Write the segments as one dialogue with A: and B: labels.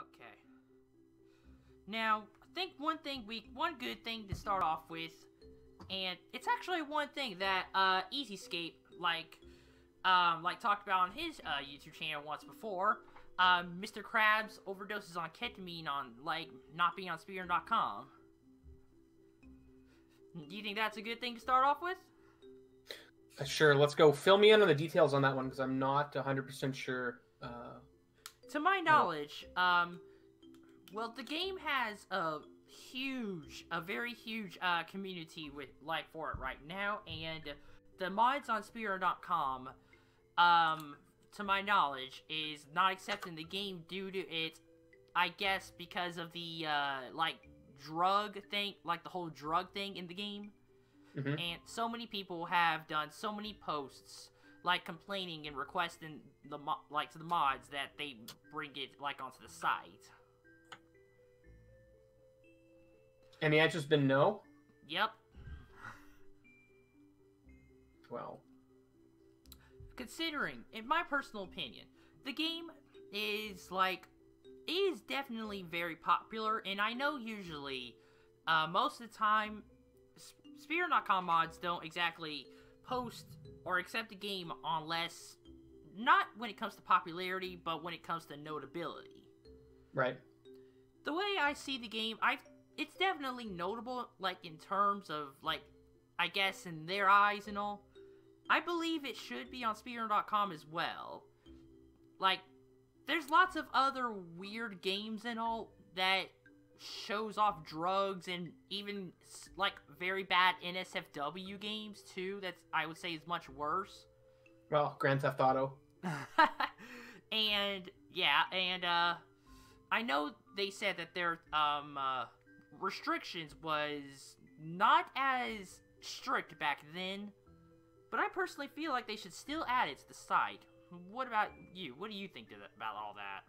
A: Okay. Now, I think one thing we, one good thing to start off with, and it's actually one thing that uh, EasyScape, like, um, like talked about on his uh, YouTube channel once before. Um, Mr. Krabs overdoses on ketamine on like not being on Speedrun.com. Do you think that's a good thing to start off with?
B: Uh, Sure, let's go. Fill me in on the details on that one because I'm not 100% sure. Uh,
A: to my knowledge, um, well, the game has a huge, a very huge uh, community with like for it right now, and the mods on Speedrun.com, um, to my knowledge, is not accepting the game due to it. I guess because of the uh, like drug thing, like the whole drug thing in the game,
B: mhm.
A: and so many people have done so many posts like complaining and requesting the mo- like to the mods that they bring it like onto the site.
B: And the answer's been no.
A: Yep.
B: Well,
A: Considering, in my personal opinion, the game is like is definitely very popular, and I know usually uh, most of the time Sp- Spear.com mods don't exactly post or accept a game unless not when it comes to popularity, but when it comes to notability.
B: right.
A: the way I see the game, I it's definitely notable, like in terms of like, I guess in their eyes and all. I believe it should be on Speedrun.com as well. Like, there's lots of other weird games and all that shows off drugs and even like very bad NSFW games too. That's I would say is much worse.
B: Well, Grand Theft Auto.
A: and yeah, and uh I know they said that their um uh, restrictions was not as strict back then, but I personally feel like they should still add it to the site. What about you? What do you think about all that?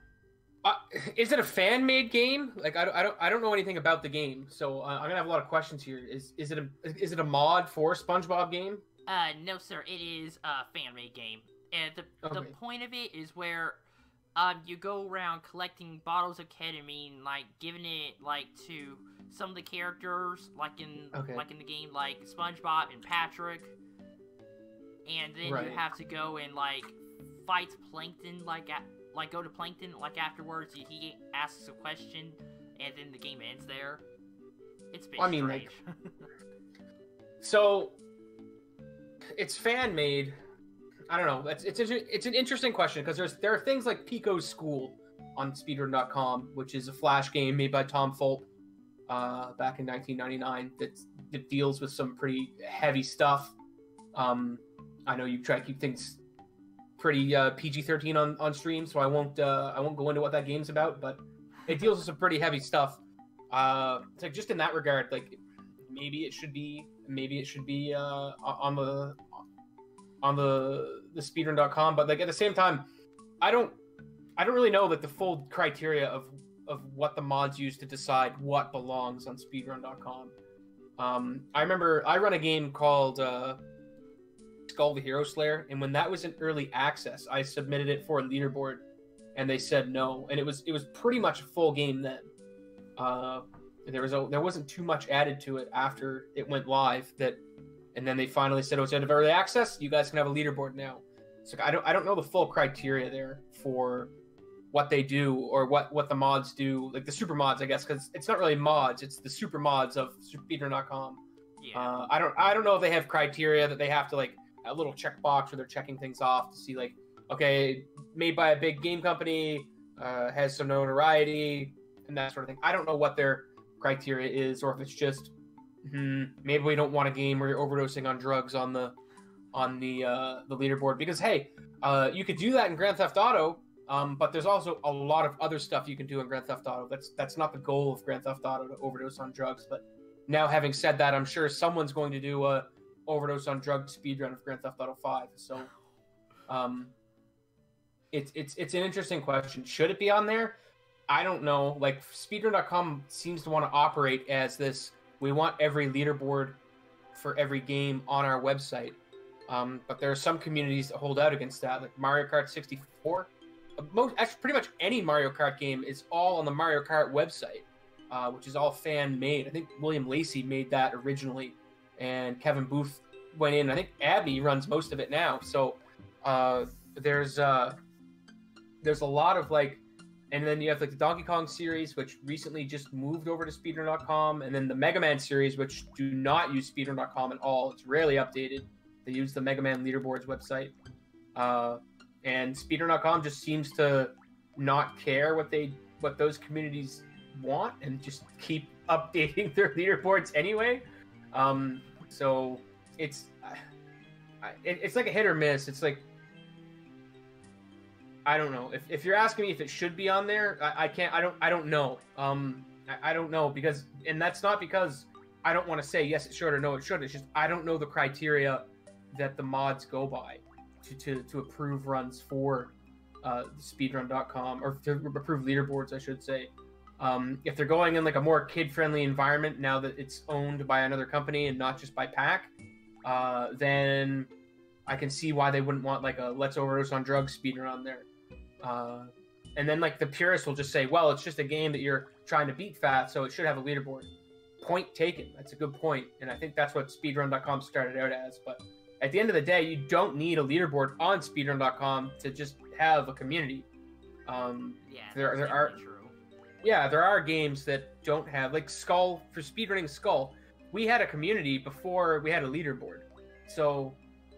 B: Uh, is it a fan-made game? Like I don't, I don't, I don't know anything about the game, so uh, I'm gonna have a lot of questions here. Is is it a is it a mod for SpongeBob game?
A: Uh, no, sir. It is a fan made game, and the the point of it is where, um, you go around collecting bottles of ketamine, like giving it like to some of the characters, like in
B: Okay.
A: like in the game, like SpongeBob and Patrick, and then
B: Right.
A: you have to go and like fight Plankton, like at, like go to Plankton, like afterwards he- asks a question, and then the game ends there. It's been
B: I mean, like. So it's fan made. I don't know. It's it's it's an interesting question because there's there are things like Pico's School on Speedrun.com, which is a flash game made by Tom Fulp uh, back in 1999 that that deals with some pretty heavy stuff. Um, I know you try to keep things pretty uh, PG-13 on, on stream, so I won't uh, I won't go into what that game's about, but it deals with some pretty heavy stuff. Uh, like just in that regard, like maybe it should be maybe it should be uh, on the on the the speedrun.com but like at the same time i don't i don't really know like the full criteria of of what the mods use to decide what belongs on speedrun.com um i remember i run a game called uh Skul the hero slayer and when that was in early access i submitted it for a leaderboard and they said no and it was it was pretty much a full game then. Uh there was a, there wasn't too much added to it after it went live that and then they finally said oh it's out of early access you guys can have a leaderboard now. So i don't i don't know the full criteria there for what they do or what what the mods do like the super mods i guess because it's not really mods it's the super mods of speedrun.com
A: yeah.
B: uh, i don't i don't know if they have criteria that they have to like a little checkbox where they're checking things off to see like okay made by a big game company uh, has some notoriety and that sort of thing. I don't know what their criteria is or if it's just hmm, maybe we don't want a game where you're overdosing on drugs on the on the uh, the leaderboard. Because hey uh, you could do that in grand theft auto um, but there's also a lot of other stuff you can do in grand theft auto. That's that's not the goal of grand theft auto to overdose on drugs. But now having said that i'm sure someone's going to do a overdose on drug speedrun of grand theft auto 5 so um, it's it's it's an interesting question should it be on there I don't know. Like speedrun.com seems to want to operate as this. We want every leaderboard for every game on our website. Um, but there are some communities that hold out against that. Like Mario Kart 64 most actually pretty much any Mario Kart game is all on the Mario Kart website, uh, which is all fan made. I think William Lacey made that originally, and Kevin Booth went in. I think Abby runs most of it now. So uh, there's uh, there's a lot of like, and then you have like the Donkey Kong series, which recently just moved over to Speedrun.com, and then the Mega Man series, which do not use Speedrun.com at all. It's rarely updated. They use the Mega Man leaderboards website. Uh, and speedrun.com just seems to not care what they what those communities want and just keep updating their leaderboards anyway um so it's it, it's like a hit or miss. It's like i don't know. If, if you're asking me if it should be on there I, I can't i don't i don't know. Um I, I don't know because and that's not because i don't want to say yes it should or no it should it's just i don't know the criteria that the mods go by to, to, to approve runs for uh, speedrun.com or to approve leaderboards, I should say. Um, if they're going in like a more kid-friendly environment now that it's owned by another company and not just by Pac, uh, then I can see why they wouldn't want like a Let's Overdose on Drugs speedrun on there. Uh, and then like the purists will just say, well, it's just a game that you're trying to beat fast, so it should have a leaderboard. Point taken. That's a good point, and I think that's what speedrun.com started out as. But at the end of the day, you don't need a leaderboard on speedrun.com to just have a community. Um,
A: Yeah,
B: There- there are-
A: true.
B: Yeah, there are games that don't have like Skul for speedrunning Skul. We had a community before we had a leaderboard, so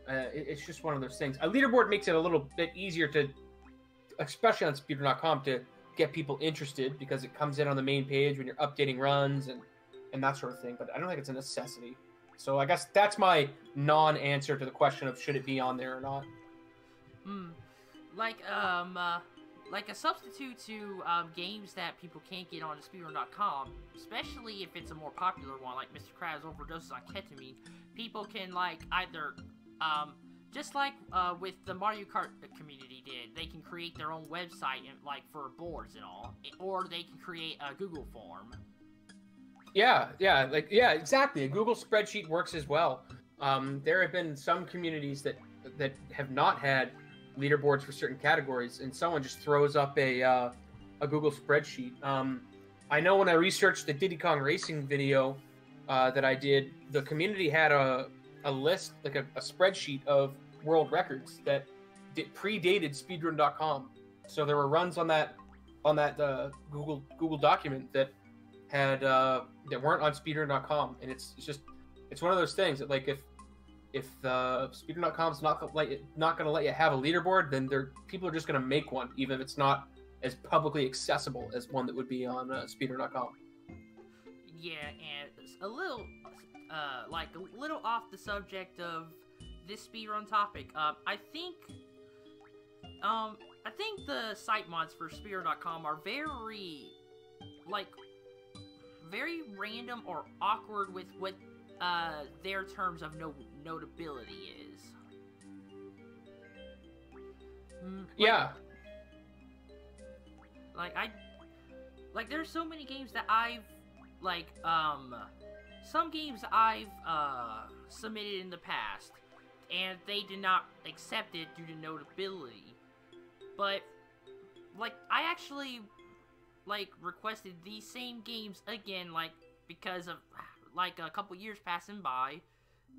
B: uh, it- it's just one of those things. A leaderboard makes it a little bit easier to, especially on speedrun.com, to get people interested because it comes in on the main page when you're updating runs and and that sort of thing. But I don't think it's a necessity. So I guess that's my non-answer to the question of should it be on there or not.
A: Hmm. Like um, uh, like a substitute to um, games that people can't get on speedrun.com, especially if it's a more popular one, like Mr. Krabs overdoses on ketamine. People can like either um, just like uh, with the Mario Kart community did, they can create their own website and like for boards and all, or they can create a Google form.
B: Yeah, yeah, like yeah, exactly. A Google spreadsheet works as well. Um, there have been some communities that that have not had leaderboards for certain categories, and someone just throws up a uh, a Google spreadsheet. Um, I know when I researched the Diddy Kong Racing video uh, that I did, the community had a a list, like a, a spreadsheet of world records that did, predated speedrun.com. So there were runs on that on that uh, Google Google document that had uh, that weren't on speedrun.com, and it's, it's just it's one of those things that like if if uh, is not not going to let you have a leaderboard, then they're people are just going to make one, even if it's not as publicly accessible as one that would be on uh.
A: Yeah, and a little, uh, like a little off the subject of this speedrun topic. Um, I think, um, I think the site mods for speedrun.com are very, like, very random or awkward with what uh their terms of no notability is. Mm, like-
B: Yeah,
A: like I like there's so many games that I've like um some games I've uh submitted in the past and they did not accept it due to notability. But like I actually like requested these same games again like because of like a couple years passing by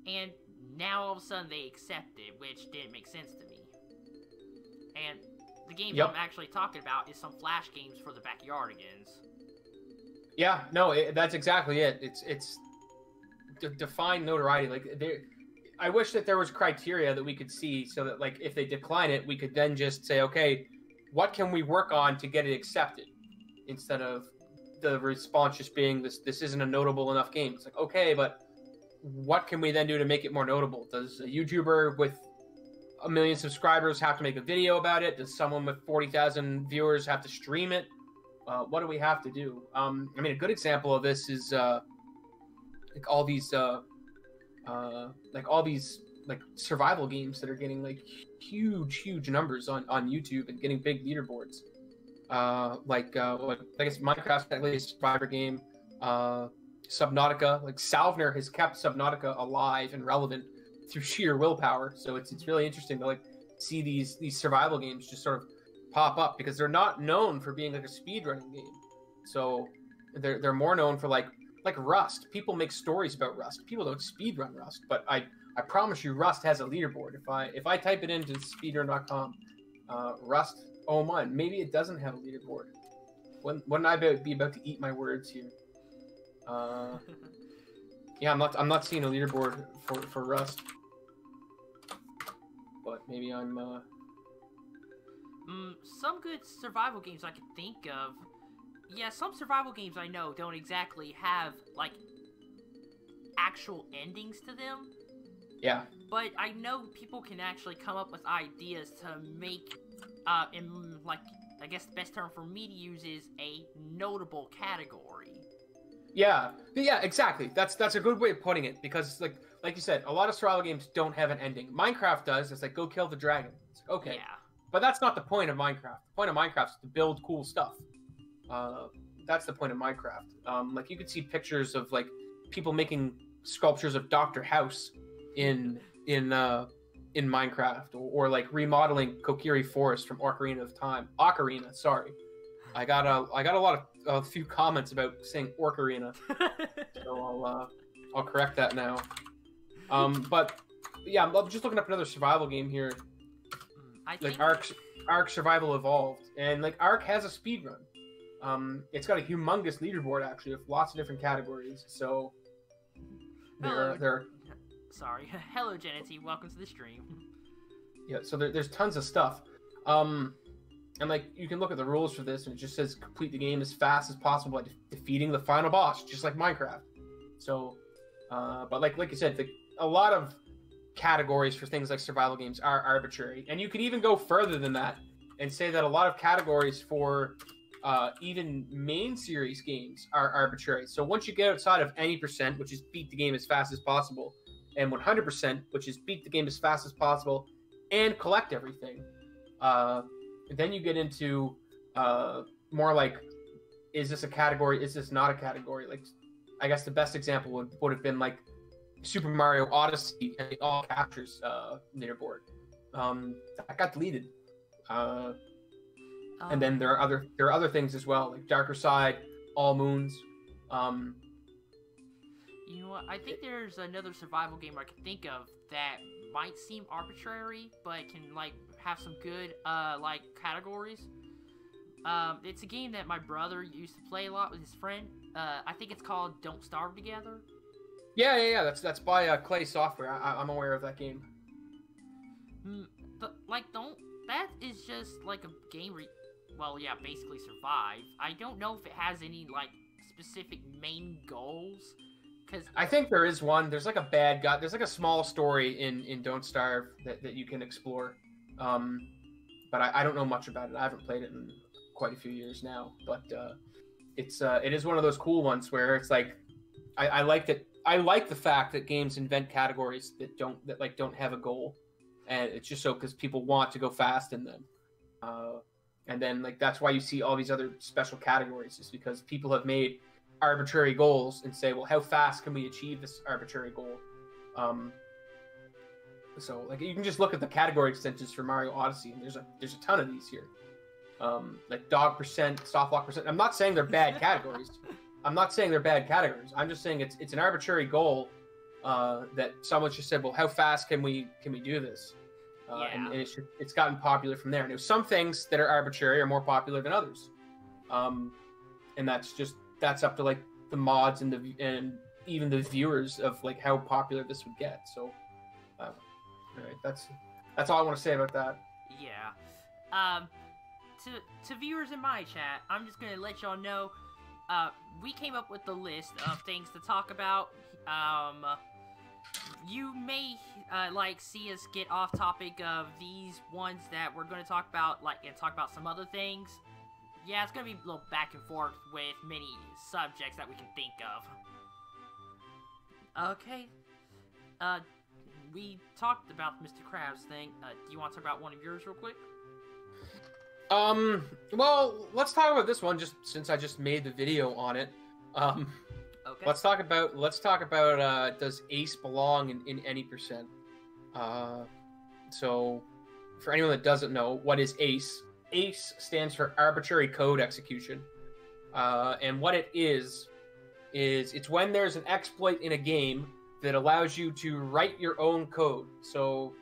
A: and now all of a sudden they accept it which didn't make sense to me. And the game
B: Yep.
A: I'm actually talking about is some flash games for the backyardigans.
B: yeah, no, it, that's exactly it. It's it's define notoriety. Like there, I wish that there was criteria that we could see so that like if they decline it, we could then just say, okay, what can we work on to get it accepted, instead of the response just being this this isn't a notable enough game. It's like okay, but what can we then do to make it more notable? Does a YouTuber with a million subscribers have to make a video about it? Does someone with forty thousand viewers have to stream it? Uh, what do we have to do? Um, I mean, a good example of this is uh, like all these uh, uh, like all these like survival games that are getting like huge, huge numbers on on YouTube and getting big leaderboards. Uh, like uh, like I guess Minecraft's technically a survivor game. Subnautica, like Salvner has kept Subnautica alive and relevant through sheer willpower. So it's it's really interesting to like see these these survival games just sort of pop up because they're not known for being like a speedrunning game. So they're they're more known for like like Rust. People make stories about Rust. People don't speedrun Rust, but I I promise you Rust has a leaderboard. If I if I type it into speedrun.com, uh, Rust oh my, maybe it doesn't have a leaderboard. Wouldn't, wouldn't I be about to eat my words here? Uh, yeah, I'm not I'm not seeing a leaderboard for for Rust. But maybe I'm uh
A: Mm, some good survival games I can think of. Yeah, some survival games I know don't exactly have like actual endings to them,
B: yeah.
A: but I know people can actually come up with ideas to make uh in like I guess the best term for me to use is a notable category.
B: Yeah, yeah, exactly. That's that's a good way of putting it because like like you said, a lot of survival games don't have an ending. Minecraft does. It's like go kill the dragon. It's like, okay,
A: Yeah.
B: but that's not the point of Minecraft. The point of Minecraft is to build cool stuff. Uh, that's the point of Minecraft. Um, like you could see pictures of like people making sculptures of Doctor House in in uh, in Minecraft, or, or like remodeling Kokiri Forest from Ocarina of Time. Ocarina, sorry. I got a I got a lot of a few comments about saying Ocarina, so I'll uh, I'll correct that now. Um, but yeah, I'm just looking up another survival game here
A: Mm, I
B: like
A: think
B: Ark Ark Survival Evolved, and like Ark has a speed run. Um, it's got a humongous leaderboard actually with lots of different categories. So there, there,
A: sorry. Hello Genity, welcome to the stream.
B: yeah. So there, there's tons of stuff. Um, and like you can look at the rules for this, and it just says complete the game as fast as possible by de- defeating the final boss, just like Minecraft. So, uh, but like like you said, the, a lot of categories for things like survival games are arbitrary, and you could even go further than that and say that a lot of categories for uh, even main series games are arbitrary. So once you get outside of any percent, which is beat the game as fast as possible, and 100%, which is beat the game as fast as possible and collect everything, uh, then you get into uh, more like, is this a category? Is this not a category? Like, I guess the best example would, would have been like Super Mario Odyssey and the all captures uh, leaderboard. Um, that got deleted. Uh, and then there are other there are other things as well, like Darker Side, All Moons. Um,
A: You know what? I think there's another survival game I can think of that might seem arbitrary, but can like have some good uh like categories. Um, it's a game that my brother used to play a lot with his friend. Uh, I think it's called Don't Starve Together.
B: yeah, yeah, yeah. That's that's by uh, Klei Software. I, I'm aware of that game.
A: Mm, th- like don't that is just like a game re- well yeah basically survive i don't know if it has any like specific main goals because
B: I think there is one. There's like a bad guy. There's like a small story in in Don't Starve that, that you can explore. Um, but I, I don't know much about it. I haven't played it in quite a few years now. But uh, it's uh, it is one of those cool ones where it's like I, I like that. I like the fact that games invent categories that don't that like don't have a goal, and it's just so because people want to go fast in them. Uh, and then like that's why you see all these other special categories is because people have made arbitrary goals and say, well, how fast can we achieve this arbitrary goal? Um, so like you can just look at the category extensions for Mario Odyssey, and there's a there's a ton of these here. Um, like dog percent, soft lock percent. I'm not saying they're bad categories. I'm not saying they're bad categories. I'm just saying it's it's an arbitrary goal uh, that someone just said, well, how fast can we can we do this? Uh, and,
A: Yeah.
B: and it's it's gotten popular from there. And there's some things that are arbitrary are more popular than others, um, and that's just that's up to like the mods and the and even the viewers of like how popular this would get. So, right, that's that's all I want to say about that.
A: yeah. Um to to viewers in my chat i'm just gonna let y'all know uh we came up with the list of things to talk about. Um you may uh, like see us get off topic of these ones that we're to talk about like and talk about some other things. Yeah it's to be a little back and forth with many subjects that we can think of. Okay. Uh we talked about mr krabs thing uh, do you want to talk about one of yours real quick
B: Um, well, let's talk about this one just since I just made the video on it. Um,
A: okay
B: let's talk about let's talk about uh, does Ace belong in, in any percent? Uh, so for anyone that doesn't know, what is Ace? ACE stands for arbitrary code execution. Uh, and what it is, is it's when there's an exploit in a game that allows you to write your own code. So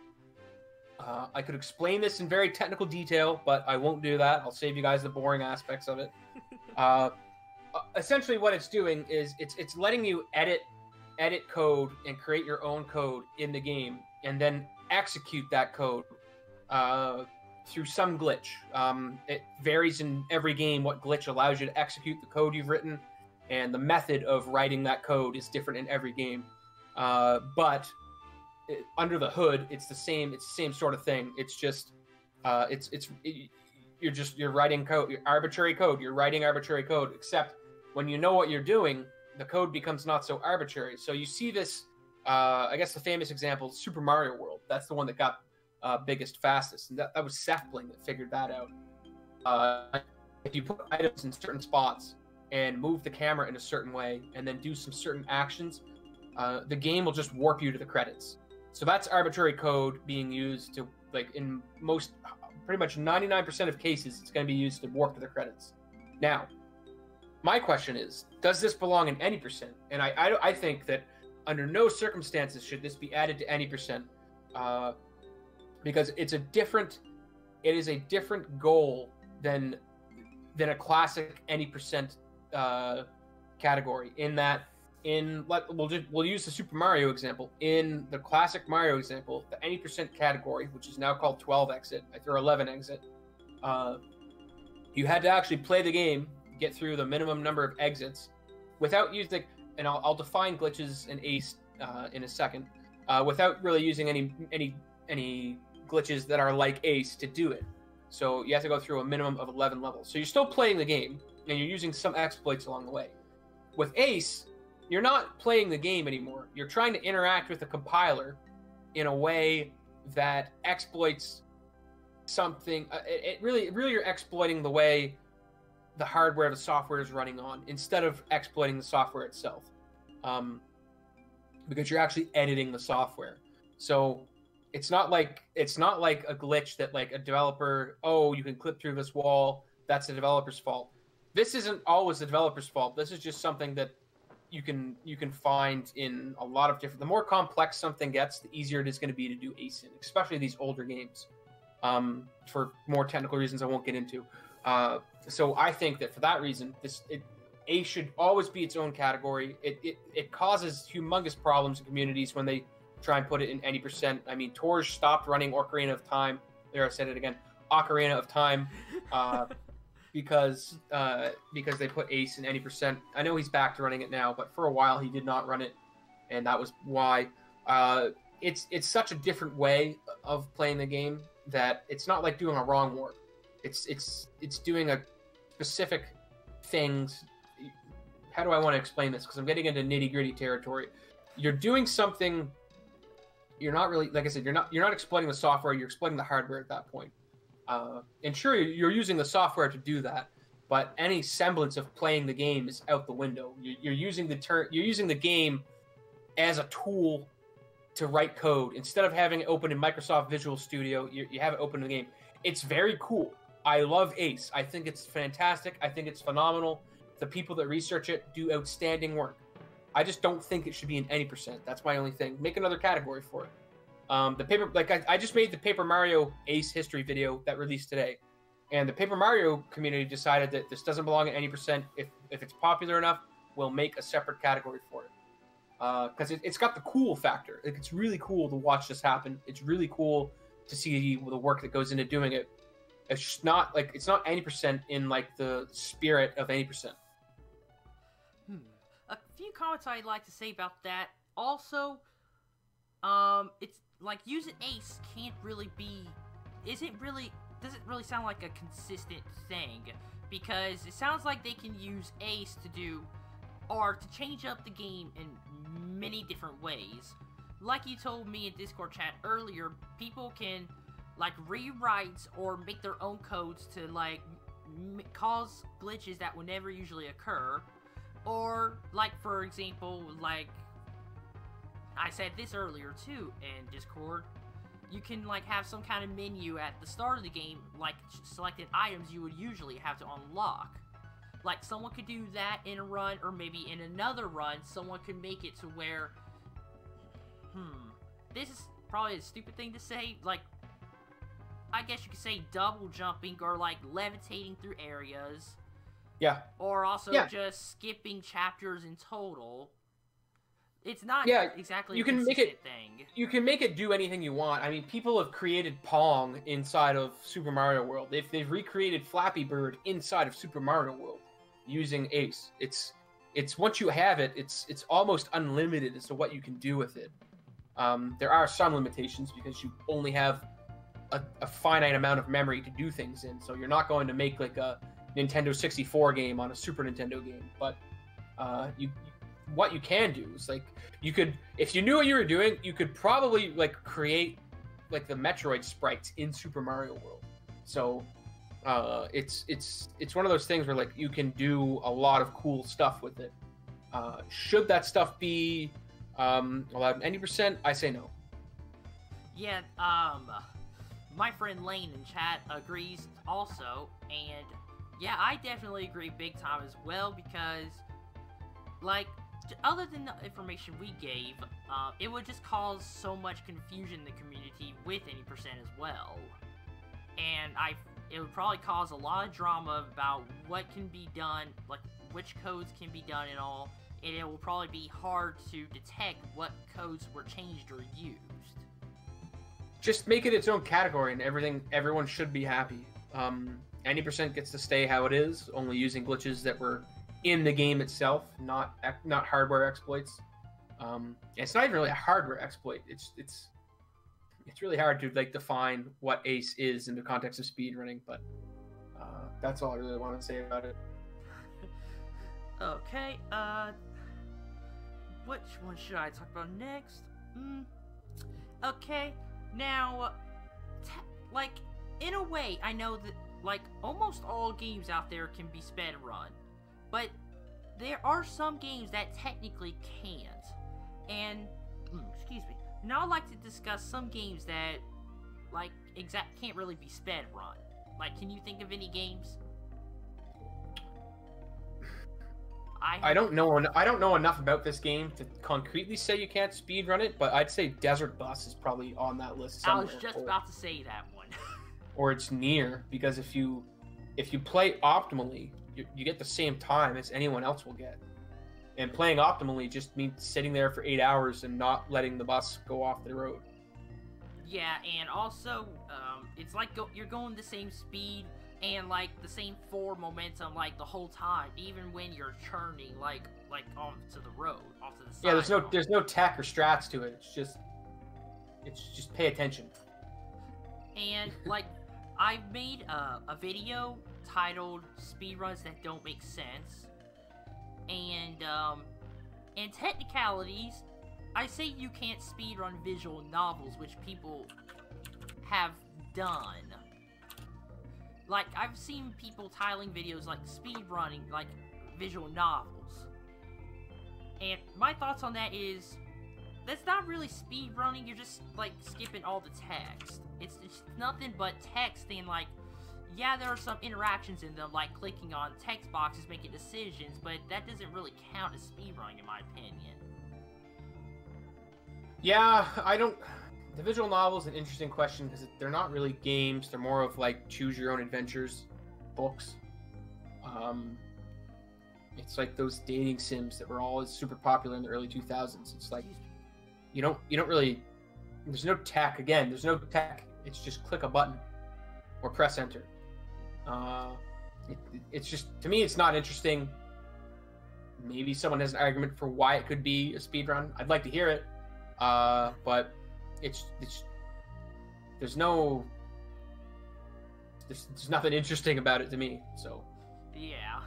B: uh, I could explain this in very technical detail, but I won't do that. I'll save you guys the boring aspects of it. uh, essentially, what it's doing is it's it's letting you edit edit code and create your own code in the game, and then execute that code uh, through some glitch. Um, it varies in every game what glitch allows you to execute the code you've written, and the method of writing that code is different in every game. Uh, but it, under the hood, it's the same. It's the same sort of thing. It's just uh, it's it's it, you're just you're writing code, you're arbitrary code. You're writing arbitrary code, except when you know what you're doing, the code becomes not so arbitrary. So you see this. Uh, I guess the famous example, Super Mario World. That's the one that got uh, biggest, fastest, and that, that was Sethbling that figured that out. Uh, if you put items in certain spots and move the camera in a certain way, and then do some certain actions, uh, the game will just warp you to the credits. So that's arbitrary code being used to, like, in most, pretty much 99% of cases, it's going to be used to warp to the credits. Now, my question is, does this belong in any percent? And I, I, I think that under no circumstances should this be added to any percent. Uh, because it's a different it is a different goal than than a classic any percent uh, category in that in let we'll just we'll use the Super Mario example in the classic Mario example the any percent category which is now called 12 exit or 11 exit uh, you had to actually play the game get through the minimum number of exits without using and I'll, I'll define glitches and ace uh, in a second uh, without really using any any any glitches that are like Ace to do it. So you have to go through a minimum of 11 levels. So you're still playing the game and you're using some exploits along the way. With Ace, you're not playing the game anymore. You're trying to interact with the compiler in a way that exploits something. Uh, it, it really, really, you're exploiting the way the hardware, the software is running on, instead of exploiting the software itself, um, because you're actually editing the software. So it's not like it's not like a glitch that like a developer oh you can clip through this wall that's the developer's fault this isn't always the developer's fault this is just something that you can you can find in a lot of different the more complex something gets the easier it is going to be to do async especially these older games um, for more technical reasons i won't get into uh, so i think that for that reason this it, a should always be its own category it, it, it causes humongous problems in communities when they try and put it in any percent. I mean, Torje stopped running Ocarina of Time. There, I said it again. Ocarina of Time, uh, because uh, because they put Ace in any percent. I know he's back to running it now, but for a while he did not run it, and that was why. Uh, it's it's such a different way of playing the game that it's not like doing a wrong warp. It's it's it's doing a specific things. How do I want to explain this? Because I'm getting into nitty gritty territory. You're doing something you're not really like I said, you're not you're not exploiting the software. You're exploiting the hardware at that point. Uh, and sure, you're using the software to do that, but any semblance of playing the game is out the window. You're, you're using the ter- you're using the game as a tool to write code instead of having it open in Microsoft Visual Studio. You, you have it open in the game. It's very cool. I love Ace. I think it's fantastic. I think it's phenomenal. The people that research it do outstanding work. I just don't think it should be in any percent. That's my only thing. Make another category for it. Um, the paper, like I, I just made the Paper Mario Ace history video that released today, and the Paper Mario community decided that this doesn't belong at any percent. If if it's popular enough, we'll make a separate category for it because uh, it, has got the cool factor. Like, it's really cool to watch this happen. It's really cool to see the work that goes into doing it. It's not like it's not any percent in like the spirit of any percent A
A: few comments I'd like to say about that. Also, um, it's like using Ace can't really be, isn't really, doesn't really sound like a consistent thing because it sounds like they can use Ace to do or to change up the game in many different ways. Like you told me in Discord chat earlier, people can like rewrite or make their own codes to like cause glitches that would never usually occur or, like, for example, like, I said this earlier too in Discord, you can like have some kind of menu at the start of the game, like selected items you would usually have to unlock. Like someone could do that in a run, or maybe in another run, someone could make it to where, hmm, this is probably a stupid thing to say. Like, I guess you could say double jumping or like levitating through areas.
B: Yeah.
A: Or also
B: Yeah.
A: just skipping chapters in total. It's not
B: Yeah,
A: exactly
B: you can make it-
A: thing.
B: You can make it do anything you want. I mean, people have created Pong inside of Super Mario World. They've, they've recreated Flappy Bird inside of Super Mario World using Ace. It's it's once you have it, it's it's almost unlimited as to what you can do with it. Um, there are some limitations because you only have a, a finite amount of memory to do things in. So you're not going to make like a Nintendo 64 game on a Super Nintendo game. But uh, you what you can do is like you could if you knew what you were doing, you could probably like create like the Metroid sprites in Super Mario World. So uh, it's it's it's one of those things where like you can do a lot of cool stuff with it. Uh, should that stuff be um, allowed any percent? I say no.
A: Yeah, um, my friend Lane in chat agrees also, and yeah, I definitely agree big time as well because, like, other than the information we gave, uh, it would just cause so much confusion in the community with any percent as well, and I, it would probably cause a lot of drama about what can be done, like which codes can be done and all, and it will probably be hard to detect what codes were changed or used.
B: Just make it its own category, and everything everyone should be happy. Um, any percent gets to stay how it is, only using glitches that were in the game itself, not not hardware exploits. Um, it's not even really a hardware exploit. It's it's it's really hard to like define what Ace is in the context of speedrunning, but uh, that's all I really want to say about it.
A: Okay, uh. Which one should I talk about next? Mm, okay, now. Like, in a way, I know that, like, almost all games out there can be sped run. But there are some games that technically can't. And. mm, excuse me. Now I'd like to discuss some games that, like, exact can't really be sped run. Like, can you think of any games? I,
B: I don't know. en- I don't know enough about this game to concretely say you can't speed run it, but I'd say Desert Bus is probably on that list
A: I was just
B: or-
A: about to say that one.
B: or it's near because if you if you play optimally you, you get the same time as anyone else will get. And playing optimally just means sitting there for eight hours and not letting the bus go off the road.
A: Yeah, and also, um, it's like go- you're going the same speed and like the same forward momentum like the whole time, even when you're churning like like onto the road, off to the side.
B: yeah there's no there's no tech or strats to it. It's just it's just pay attention.
A: And like, I made a, a video titled "Speedruns That Don't Make Sense," and um, in technicalities, I say you can't speedrun visual novels, which people have done. Like I've seen people tiling videos like speedrunning like visual novels. And my thoughts on that is that's not really speed running. You're just like skipping all the text. It's just nothing but text and like, yeah, there are some interactions in them, like clicking on text boxes, making decisions, but that doesn't really count as speed running, in my opinion.
B: yeah i don't the visual novel is an interesting question because they're not really games they're more of like choose your own adventures books um it's like those dating sims that were always super popular in the early 2000s it's like you don't you don't really there's no tech again there's no tech it's just click a button or press enter uh it, it's just to me it's not interesting maybe someone has an argument for why it could be a speed run i'd like to hear it uh but it's it's there's no there's, there's nothing interesting about it to me so
A: Yeah.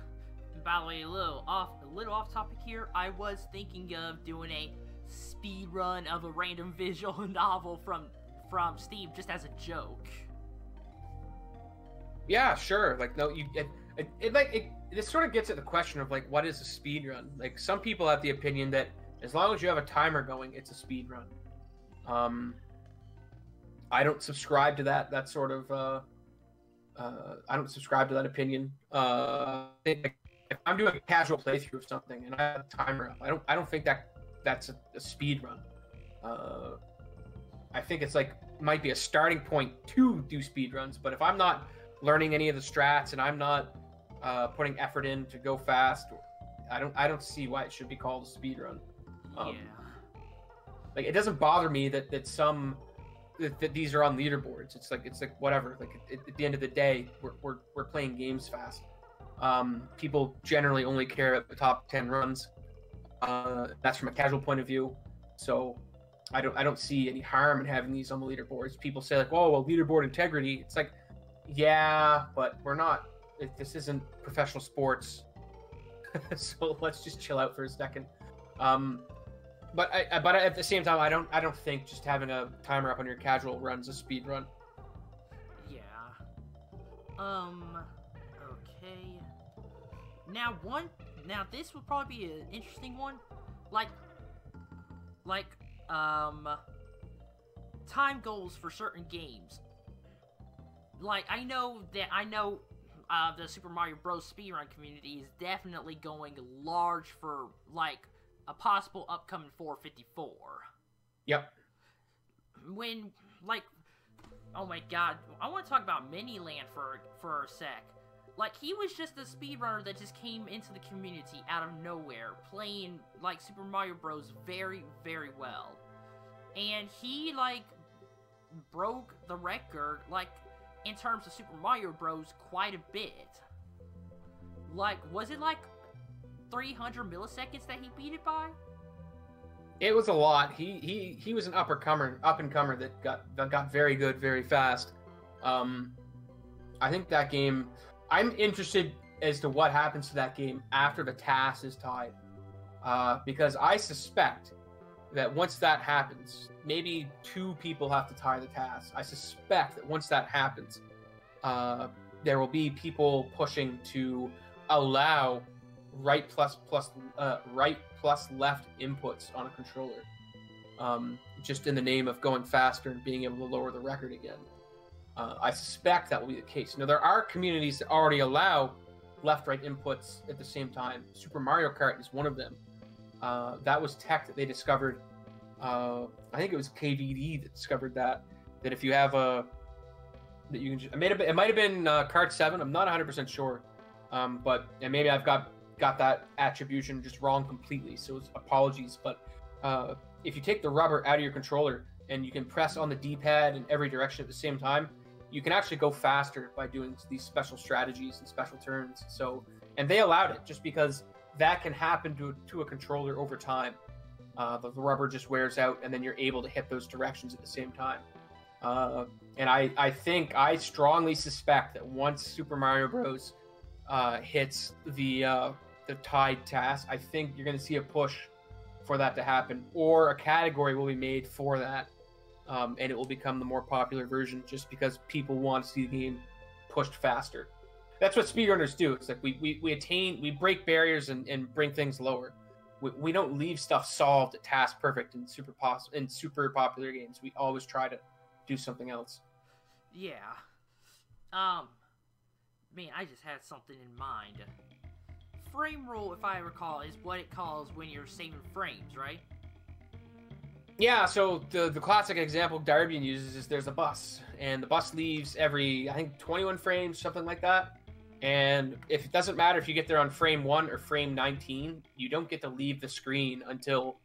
A: By the way, a little off, a little off topic here. I was thinking of doing a speed run of a random visual novel from from Steam, just as a joke.
B: Yeah, sure. Like no, you it, it, it like it, this sort of gets at the question of like what is a speed run? Like some people have the opinion that as long as you have a timer going, it's a speed run. Um, I don't subscribe to that that sort of. Uh, uh, I don't subscribe to that opinion. Uh, if I'm doing a casual playthrough of something and I have a timer up, I don't. I don't think that that's a, a speed run. Uh, I think it's like might be a starting point to do speed runs. But if I'm not learning any of the strats and I'm not uh, putting effort in to go fast, I don't. I don't see why it should be called a speed run. Um,
A: yeah.
B: Like it doesn't bother me that that some that, that these are on leaderboards. It's like it's like whatever. Like at, at the end of the day, we're, we're, we're playing games fast. Um, people generally only care about the top ten runs. Uh, that's from a casual point of view. So I don't I don't see any harm in having these on the leaderboards. People say like, "Oh, well, leaderboard integrity." It's like, yeah, but we're not. This isn't professional sports, so let's just chill out for a second. Um, but I, but at the same time, I don't I don't think just having a timer up on your casual runs a speed run.
A: Yeah. Um. Okay. Now one. Now this would probably be an interesting one. Like. Like um. Time goals for certain games. Like I know that I know uh, the Super Mario Bros. speedrun community is definitely going large for like a possible upcoming 454.
B: Yep.
A: When like oh my god, I want to talk about Miniland for for a sec. Like he was just a speedrunner that just came into the community out of nowhere, playing like Super Mario Bros. very, very well. And he like broke the record like in terms of Super Mario Bros. quite a bit. Like, was it like 300 milliseconds that he beat it by?
B: It was a lot. He he he was an upper comer, up and comer that got that got very good very fast. Um, I think that game. I'm interested as to what happens to that game after the TAS is tied, uh, because I suspect that once that happens, maybe two people have to tie the TAS. I suspect that once that happens, uh, there will be people pushing to allow right plus plus uh, right plus left inputs on a controller, um, just in the name of going faster and being able to lower the record again. Uh, I suspect that will be the case. Now there are communities that already allow left-right inputs at the same time. Super Mario Kart is one of them. Uh, that was tech that they discovered. Uh, I think it was KVD that discovered that. That if you have a that you can, just, it, may have been, it might have been uh, Kart Seven. I'm not 100 percent sure, um, but and maybe I've got got that attribution just wrong completely. So apologies. But uh, if you take the rubber out of your controller and you can press on the D-pad in every direction at the same time, you can actually go faster by doing these special strategies and special turns. So, and they allowed it just because that can happen to to a controller over time. Uh, the, the, rubber just wears out, and then you're able to hit those directions at the same time. Uh, and I, I think I strongly suspect that once Super Mario Bros. Uh, hits the uh, the tied TAS, I think you're going to see a push for that to happen, or a category will be made for that, um, and it will become the more popular version just because people want to see the game pushed faster. That's what speedrunners do. It's like we, we, we attain, we break barriers and, and bring things lower. We, we don't leave stuff solved at TAS perfect in super pos- in super popular games. We always try to do something else.
A: Yeah. Um. Man, I just had something in mind frame rule, if I recall, is what it calls when you're saving frames, right?
B: Yeah, so the the classic example Darbian uses is there's a bus, and the bus leaves every I think 21 frames, something like that. And if it doesn't matter if you get there on frame one or frame 19, you don't get to leave the screen until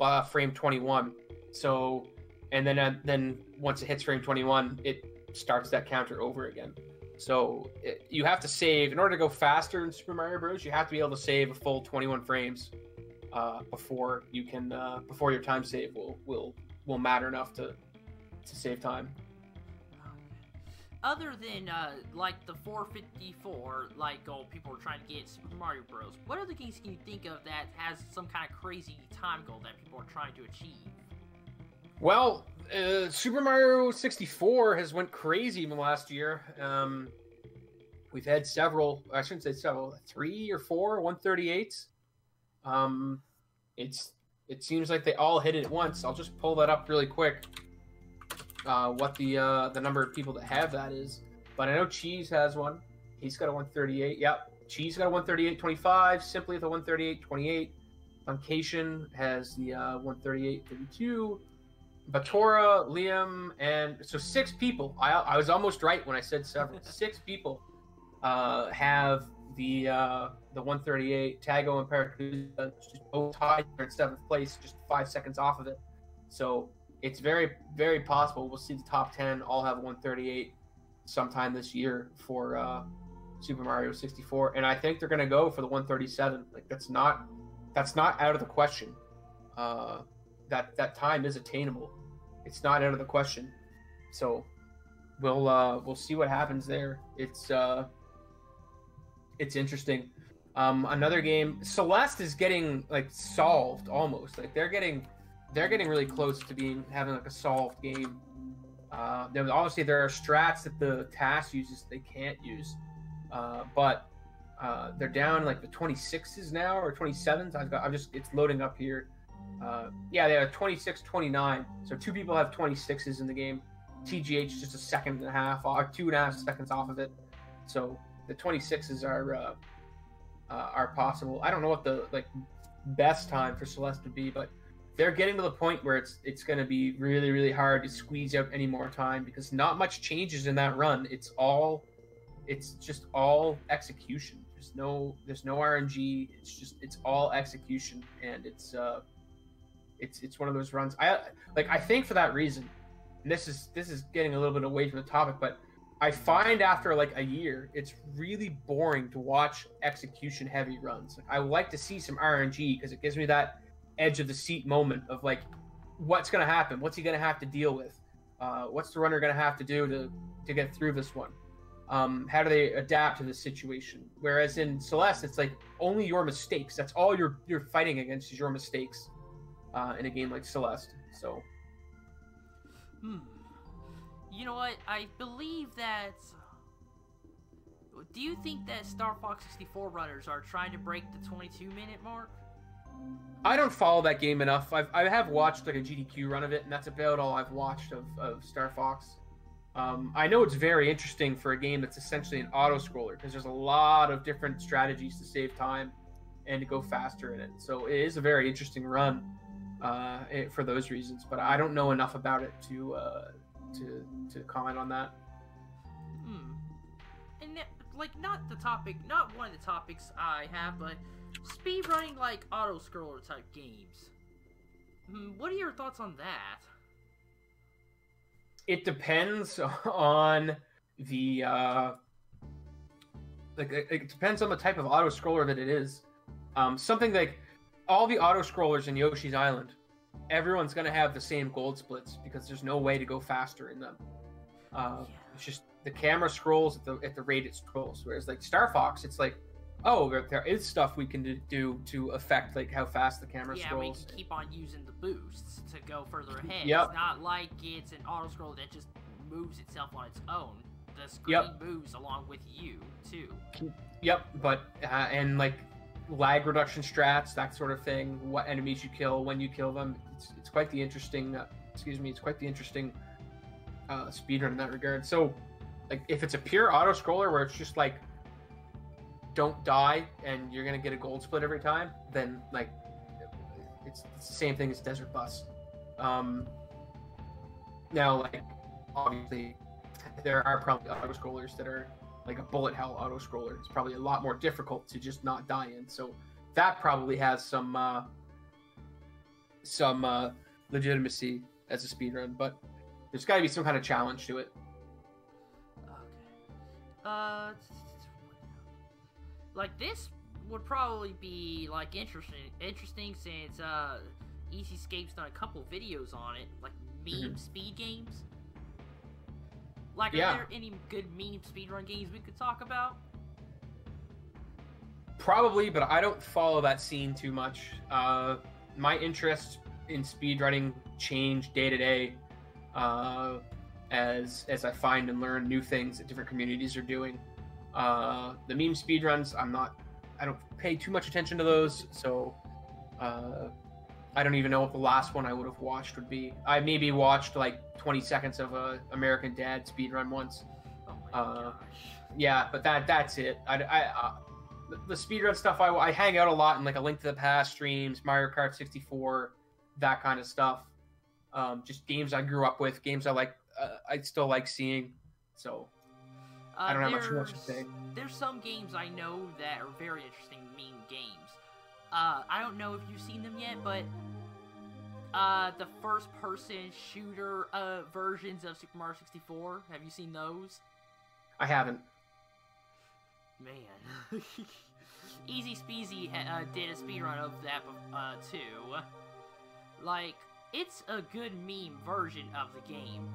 B: uh, frame 21. So, and then uh, then once it hits frame 21, it starts that counter over again. So it, you have to save in order to go faster in Super Mario Bros. You have to be able to save a full 21 frames uh, before you can uh, before your time save will will will matter enough to to save time.
A: Other than uh, like the 454 like goal people are trying to get Super Mario Bros. What other games can you think of that has some kind of crazy time goal that people are trying to achieve?
B: Well, uh, Super Mario 64 has went crazy in the last year. Um, we've had several. I shouldn't say several. Three or four 138s. Um, it's it seems like they all hit it at once. I'll just pull that up really quick. Uh, what the uh, the number of people that have that is, but I know Cheese has one. He's got a 138. Yep, Cheese got a 138.25. Simply with a 138.28. Funcation has the uh, 138.32. Batora, Liam, and so six people. I, I was almost right when I said several. six people uh, have the uh, the 138. Tago and Paracuda just both tied in seventh place, just five seconds off of it. So it's very very possible we'll see the top 10 all have 138 sometime this year for uh, Super Mario 64, and I think they're going to go for the 137. Like that's not that's not out of the question. Uh, that that time is attainable. It's not out of the question. So we'll uh, we'll see what happens there. It's uh, it's interesting. Um, another game, Celeste is getting like solved almost. Like they're getting they're getting really close to being having like a solved game. Uh, obviously there are strats that the TAS uses they can't use, uh, but uh, they're down like the 26s now or 27s. I've got I'm just it's loading up here. Uh, yeah, they have 26, 29. So two people have 26s in the game. TGH is just a second and a half, or two and a half seconds off of it. So the 26s are uh, uh, are possible. I don't know what the like best time for Celeste would be, but they're getting to the point where it's it's going to be really really hard to squeeze out any more time because not much changes in that run. It's all it's just all execution. There's no there's no RNG. It's just it's all execution and it's uh it's it's one of those runs. I like I think for that reason. And this is this is getting a little bit away from the topic, but I find after like a year, it's really boring to watch execution heavy runs. I would like to see some RNG because it gives me that edge of the seat moment of like what's going to happen? What's he going to have to deal with? Uh, what's the runner going to have to do to to get through this one? Um, how do they adapt to the situation? Whereas in celeste it's like only your mistakes. That's all you're you're fighting against is your mistakes uh, in a game like celeste so.
A: Hmm. you know what? I believe that do you think that star fox 64 runners are trying to break the 22 minute mark
B: I don't follow that game enough. I've, I have watched like a GDQ run of it, and that's about all I've watched of, of Star Fox. Um, I know it's very interesting for a game that's essentially an auto scroller because there's a lot of different strategies to save time and to go faster in it. So it is a very interesting run uh, it, for those reasons. But I don't know enough about it to uh, to to comment on that.
A: Hmm. And like, not the topic, not one of the topics I have, but speedrunning like auto scroller type games. Hmm, what are your thoughts on that?
B: It depends on the uh like it depends on the type of auto scroller that it is. Um, something like all the auto scrollers in Yoshi's Island, everyone's gonna have the same gold splits because there's no way to go faster in them. Uh, yeah. It's just the camera scrolls at the at the rate it scrolls. Whereas like Star Fox, it's like oh, there is stuff we can do to affect like how fast the camera
A: yeah,
B: scrolls.
A: Yeah, we can keep on using the boosts to go further ahead.
B: Yep.
A: It's not like it's an auto scroll that just moves itself on its own. The screen yep. moves along with you too.
B: Yep, but uh, and like lag reduction strats, that sort of thing. What enemies you kill, when you kill them. It's, it's quite the interesting. Uh, excuse me. It's quite the interesting uh, speedrun in that regard. So, like, if it's a pure auto scroller where it's just like don't die and you're gonna get a gold split every time, then like it's, the same thing as Desert Bus. Um, now, like obviously, there are probably auto scrollers that are like a bullet hell auto scroller. It's probably a lot more difficult to just not die in. So that probably has some uh, some uh, legitimacy as a speed run, but there's got to be some kind of challenge to it.
A: Okay. Uh, like this would probably be like interesting interesting since uh EZScape's done a couple videos on it, like meme mm-hmm. speed games. Like, yeah. are there any good meme speedrun games we could talk about?
B: Probably, but I don't follow that scene too much. Uh, my interest in speedrunning change day to day uh, as as I find and learn new things that different communities are doing. Uh, the meme speedruns, I'm not, I don't pay too much attention to those. So, uh, I don't even know what the last one I would have watched would be. I maybe watched like 20 seconds of a American Dad speed run once.
A: Oh
B: Uh. Yeah, but that that's it. I, I uh, the, the speedrun stuff. I, I hang out a lot in like a Link to the Past streams, Mario Kart 64, that kind of stuff. Um, just games I grew up with, games I like. Uh, I still like seeing. So I don't have much more to
A: there's-
B: say.
A: There's some games I know that are very interesting, meme games. Uh, I don't know if you've seen them yet, but uh, the first-person shooter uh, versions of Super Mario 64. Have you seen those?
B: I haven't.
A: Man, Easy Speezy uh, did a speedrun of that uh, too. Like, it's a good meme version of the game.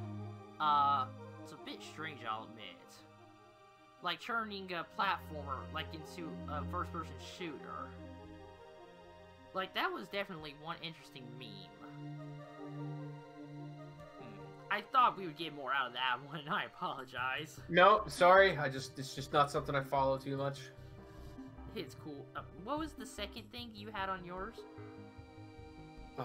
A: Uh, it's a bit strange, I'll admit. Like turning a platformer like into a first-person shooter. Like that was definitely one interesting meme. Hmm. I thought we would get more out of that one. I apologize.
B: No, sorry. I just it's just not something I follow too much.
A: It's cool. Uh, what was the second thing you had on yours?
B: Uh,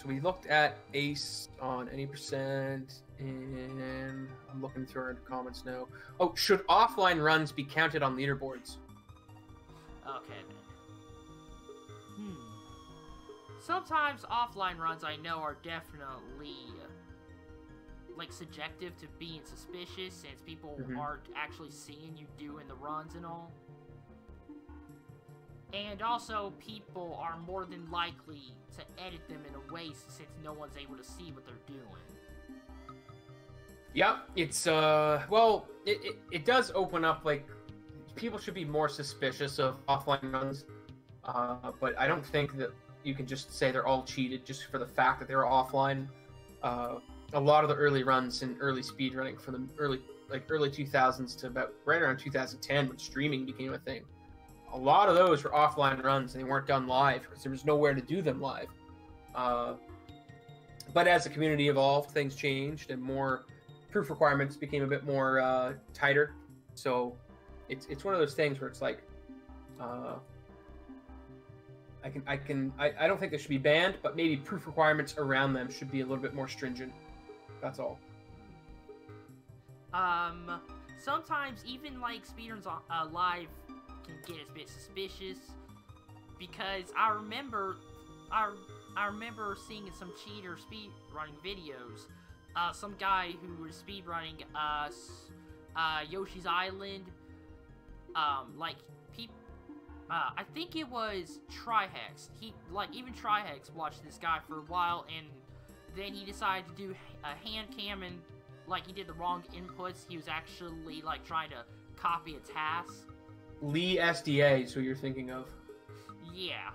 B: so we looked at Ace on any percent, and I'm looking through our comments now. Oh, should offline runs be counted on leaderboards?
A: Okay. Hmm. Sometimes offline runs I know are definitely like subjective to being suspicious since people
B: Mhm.
A: aren't actually seeing you doing the runs and all. And also, people are more than likely to edit them in a way since no one's able to see what they're doing.
B: Yep, it's uh, well, it, it, it does open up like people should be more suspicious of offline runs, uh, but I don't think that you can just say they're all cheated just for the fact that they're offline. Uh, a lot of the early runs and early speed running from the early like early 2000s to about right around 2010 when streaming became a thing. A lot of those were offline runs and they weren't done live because there was nowhere to do them live. Uh, but as the community evolved, things changed and more proof requirements became a bit more uh, tighter. So it's it's one of those things where it's like, uh, I can I can I, I don't think they should be banned, but maybe proof requirements around them should be a little bit more stringent. That's all.
A: Um, sometimes even like speedruns uh, live can get a bit suspicious because I remember, I I remember seeing some cheater speed running videos, uh, some guy who was speed running uh, uh Yoshi's Island, um, like. Uh, I think it was Trihex. He like even Trihex watched this guy for a while, and then he decided to do a hand cam and like he did the wrong inputs. He was actually like trying to copy a TAS.
B: Lee SDA is who you're thinking of.
A: Yeah.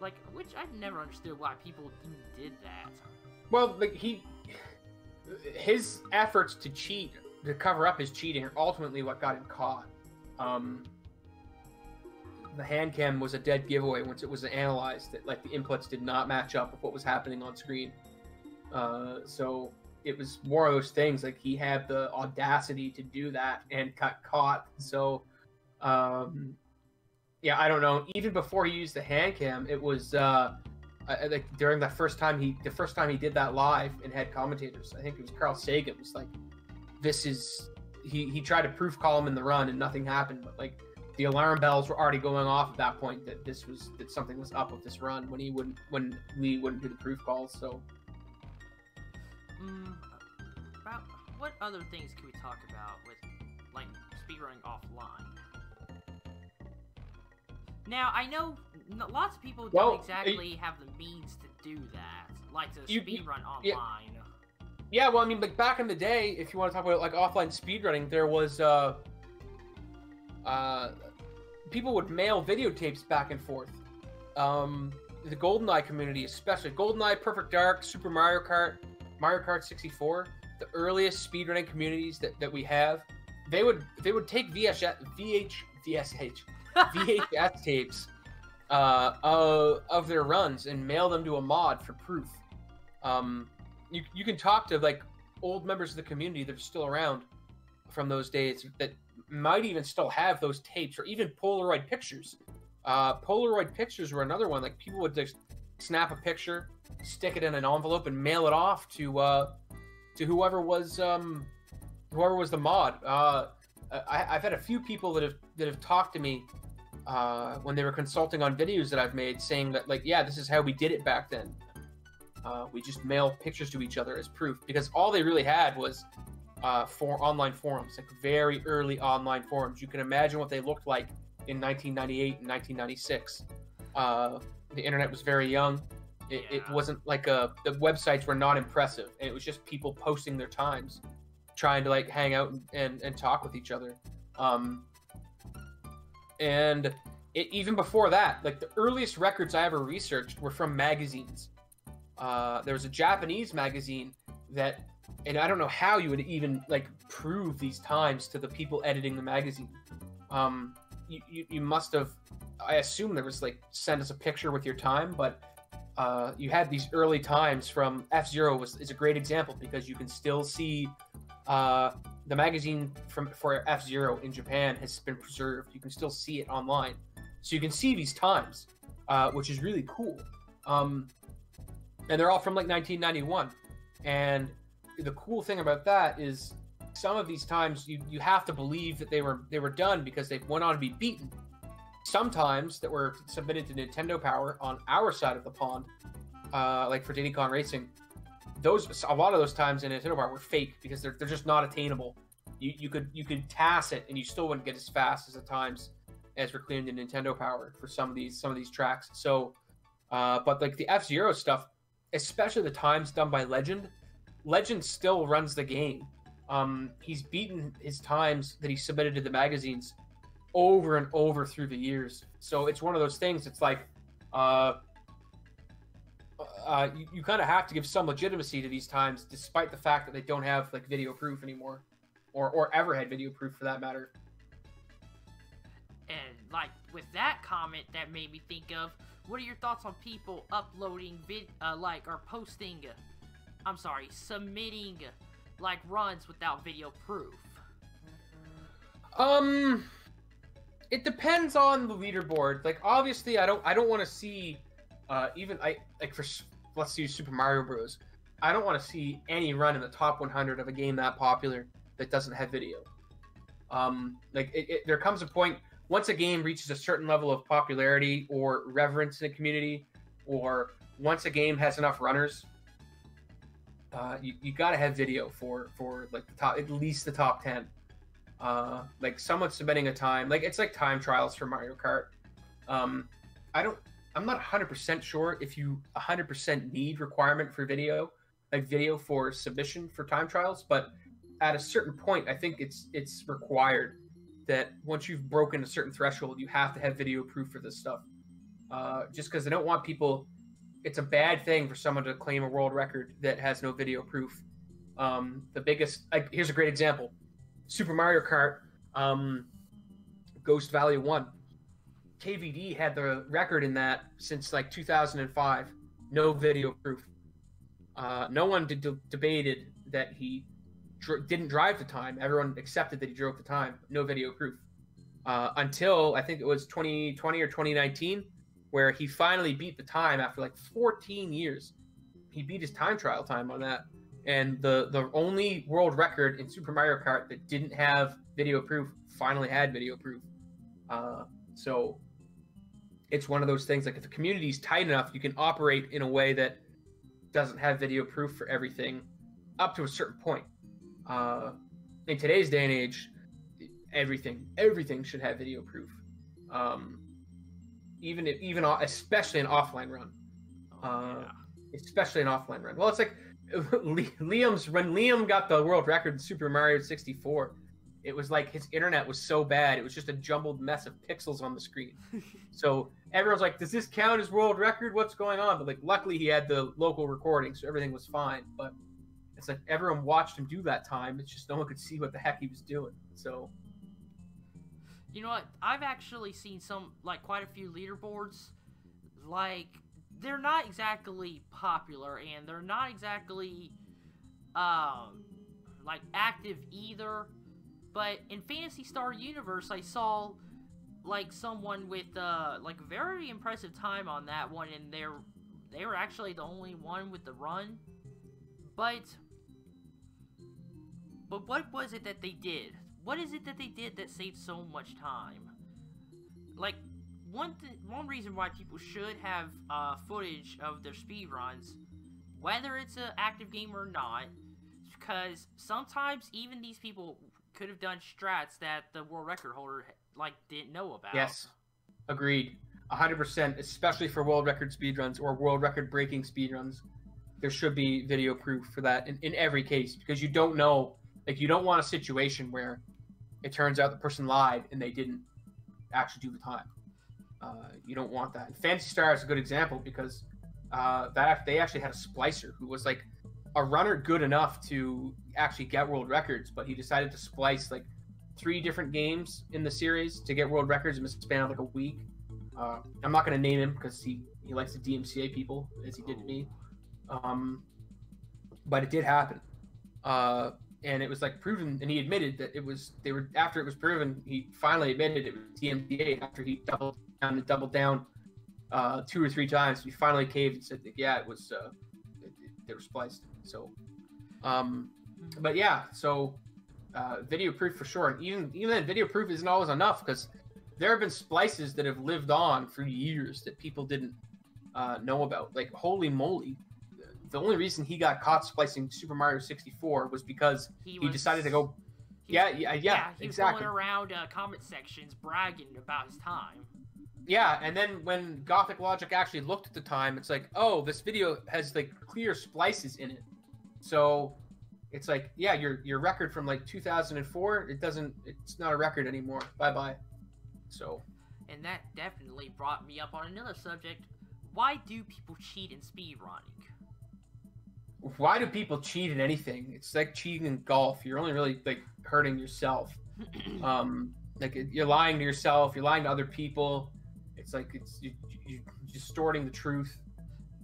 A: Like, which I've never understood why people even did that.
B: Well, like he, his efforts to cheat to cover up his cheating are ultimately what got him caught. Um, the hand cam was a dead giveaway once it was analyzed that like the inputs did not match up with what was happening on screen. Uh, so it was more of those things like he had the audacity to do that and got caught. So, um, yeah, I don't know. Even before he used the hand cam, it was uh, like during the first time he the first time he did that live and had commentators. I think it was Carl Sagan was like, "This is." He, he tried to proof call him in the run and nothing happened, but like the alarm bells were already going off at that point that this was that something was up with this run when he wouldn't when Lee wouldn't do the proof calls. So
A: Mm, about what other things can we talk about with like speedrunning offline? Now I know n- lots of people
B: Well,
A: don't exactly have the means to do that, like to speedrun
B: yeah.
A: online.
B: Yeah, well, I mean, like back in the day, if you want to talk about like offline speedrunning, there was uh, uh, people would mail videotapes back and forth. Um, the GoldenEye community, especially GoldenEye, Perfect Dark, Super Mario Kart, Mario Kart 64, the earliest speedrunning communities that, that we have, they would they would take VHS, VH, VSH, VHS tapes uh, of, of their runs and mail them to a mod for proof. Um, you, you can talk to like old members of the community that are still around from those days that might even still have those tapes or even Polaroid pictures Uh, Polaroid pictures were another one. Like people would just snap a picture, stick it in an envelope, and mail it off to uh, to whoever was um, whoever was the mod. Uh, I, have had a few people that have that have talked to me uh, when they were consulting on videos that I've made, saying that like, yeah, this is how we did it back then. Uh, we just mail pictures to each other as proof because all they really had was uh, for online forums, like very early online forums. You can imagine what they looked like in 1998 and 1996. Uh, the internet was very young. It, yeah. it, wasn't like a the websites were not impressive, and it was just people posting their times, trying to like hang out and, and, and talk with each other. Um, and it, even before that, like the earliest records I ever researched were from magazines. Uh, there was a Japanese magazine that, and I don't know how you would even like prove these times to the people editing the magazine. Um, you, you, you must have, I assume there was like send us a picture with your time, but uh, you had these early times from F Zero was is a great example because you can still see uh, the magazine from for F Zero in Japan has been preserved. You can still see it online, so you can see these times, uh, which is really cool. Um, and they're all from like 1991. And the cool thing about that is some of these times you, you have to believe that they were they were done because they went on to be beaten. Sometimes that were submitted to Nintendo Power on our side of the pond, uh, like for Diddy Kong Racing, those a lot of those times in Nintendo Power were fake because they're, they're just not attainable. You, you could you could TAS it and you still wouldn't get as fast as the times as reclaimed in Nintendo Power for some of these some of these tracks. So, uh, but like the F Zero stuff, especially the times done by Legend, Legend still runs the game. Um, he's beaten his times that he submitted to the magazines over and over through the years. So it's one of those things. It's like, uh, uh, you, you kind of have to give some legitimacy to these times, despite the fact that they don't have like video proof anymore, or or ever had video proof for that matter.
A: And like with that comment, that made me think of what are your thoughts on people uploading vid, uh, like or posting? I'm sorry, submitting like runs without video proof.
B: Um, it depends on the leaderboard. Like obviously, I don't I don't want to see uh, even I like for let's use Super Mario Bros. I don't want to see any run in the top 100 of a game that popular that doesn't have video. Um, like it, it, there comes a point once a game reaches a certain level of popularity or reverence in the community, or once a game has enough runners, uh, you, you got to have video for for like the top at least the top 10 uh, like someone submitting a time like it's like time trials for mario kart um, i don't I'm not 100% sure if you 100% need requirement for video, like video for submission for time trials, but at a certain point, I think it's it's required that once you've broken a certain threshold, you have to have video proof for this stuff. Uh, just because I don't want people, it's a bad thing for someone to claim a world record that has no video proof. Um, the biggest, like, here's a great example: Super Mario Kart, um, Ghost Valley One KVD had the record in that since like 2005. No video proof. Uh, no one did, debated that he dr- didn't drive the time. Everyone accepted that he drove the time. No video proof. Uh, until I think it was 2020 or 2019, where he finally beat the time after like 14 years. He beat his time trial time on that. And the, the only world record in Super Mario Kart that didn't have video proof finally had video proof. Uh, so it's one of those things like if the community is tight enough, you can operate in a way that doesn't have video proof for everything up to a certain point. Uh, in today's day and age, everything everything should have video proof. Um, even if, even especially an offline run. Uh, yeah. Especially an offline run. Well, it's like Liam's when Liam got the world record in Super Mario 64 it was like his internet was so bad it was just a jumbled mess of pixels on the screen. So everyone's like does this count as world record? What's going on? But like luckily he had the local recording so everything was fine but it's like everyone watched him do that time it's just no one could see what the heck he was doing so.
A: You know what? I've actually seen some like quite a few leaderboards like they're not exactly popular and they're not exactly um like active either but in Phantasy Star Universe, I saw like someone with uh like very impressive time on that one, and they're they were actually the only one with the run. But but what was it that they did? What is it that they did that saved so much time? Like one one reason why people should have uh, footage of their speed runs, whether it's an active game or not, because sometimes even these people could have done strats that the world record holder like didn't know about.
B: Yes, agreed, hundred percent. Especially for world record speedruns or world record breaking speedruns, there should be video proof for that in, in every case because you don't know, like you don't want a situation where it turns out the person lied and they didn't actually do the time. Uh, you don't want that. And Phantasy Star is a good example because uh, that they actually had a splicer who was like a runner good enough to actually get world records, but he decided to splice like three different games in the series to get world records in a span of like a week. Uh, I'm not going to name him because he, he likes to DMCA people as he did to me. Um, but it did happen. Uh, and it was like proven, and he admitted that it was, they were, after it was proven, he finally admitted it was DMCA after he doubled down and doubled down uh, two or three times. He finally caved and said, that, yeah, it was, uh, it, it, they were spliced. So, um, but yeah, so uh, video proof for sure. And even even then, video proof isn't always enough because there have been splices that have lived on for years that people didn't uh, know about. Like holy moly, the only reason he got caught splicing Super Mario 64 was because he, was, he decided to go. Yeah, yeah, yeah, yeah.
A: He
B: exactly.
A: was going around uh, comment sections bragging about his time.
B: Yeah, and then when Gothic Logic actually looked at the time, it's like, oh, this video has like clear splices in it. So it's like, yeah, your your record from like 2004, it doesn't, it's not a record anymore. Bye bye. So.
A: And that definitely brought me up on another subject. Why do people cheat in speedrunning?
B: Why do people cheat in anything? It's like cheating in golf. You're only really like hurting yourself. um, like you're lying to yourself. You're lying to other people. It's like it's you, you distorting the truth.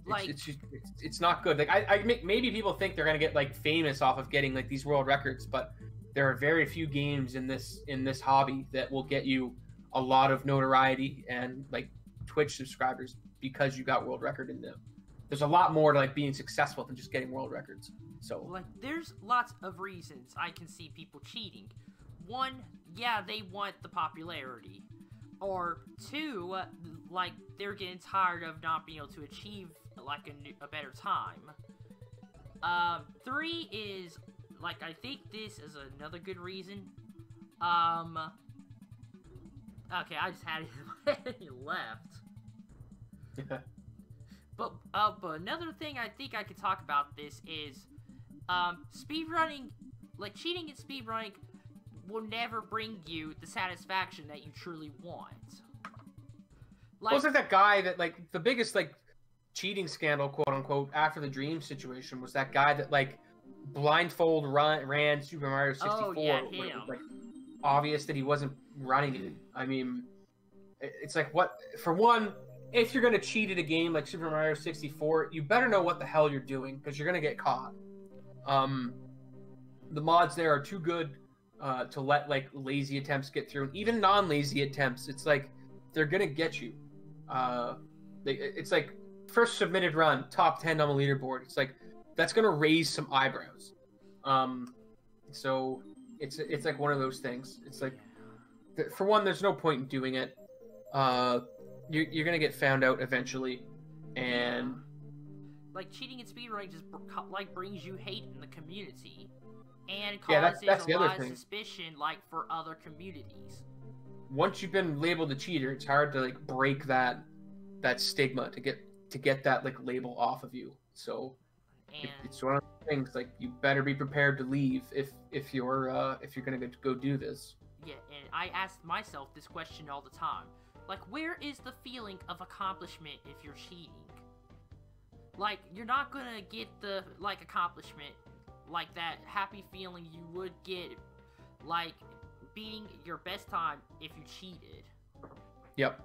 B: Like it's, it's, it's, it's not good. Like I, I maybe people think they're gonna get like famous off of getting like these world records, but there are very few games in this in this hobby that will get you a lot of notoriety and like Twitch subscribers because you got world record in them. There's a lot more to like being successful than just getting world records. So
A: like there's lots of reasons I can see people cheating. One, yeah, they want the popularity. Or two, like they're getting tired of not being able to achieve like a, new, a better time. Um, three is like I think this is another good reason. Um, okay, I just had it left. but uh, but another thing I think I could talk about this is, um, speedrunning, like cheating in speedrunning, will never bring you the satisfaction that you truly want.
B: Like, well, it's like that guy that like the biggest like cheating scandal, quote unquote, after the Dream situation was that guy that like blindfold run ran Super Mario 64.
A: Oh, yeah, him.
B: like obvious that he wasn't running it. I mean, it's like what for one, if you're gonna cheat at a game like Super Mario 64, you better know what the hell you're doing because you're gonna get caught. Um, the mods there are too good uh, to let like lazy attempts get through, and even non-lazy attempts. It's like they're gonna get you. Uh, they, it's like first submitted run, top ten on the leaderboard. It's like that's gonna raise some eyebrows. Um, so it's it's like one of those things. It's like for one, there's no point in doing it. Uh, you're you're gonna get found out eventually, and
A: like cheating in speedrunning just like brings you hate in the community and causes
B: yeah, that's, that's
A: a lot of suspicion like for other communities
B: once you've been labeled a cheater it's hard to like break that that stigma to get to get that like label off of you. So
A: it,
B: it's one of the things like you better be prepared to leave if if you're uh, if you're gonna go do this.
A: Yeah, and I ask myself this question all the time. Like, where is the feeling of accomplishment if you're cheating? Like, you're not gonna get the like accomplishment, like that happy feeling you would get, like beating your best time if you cheated.
B: Yep.